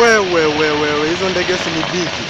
Wewe wewe wewe, hizo ndege si ni bigi.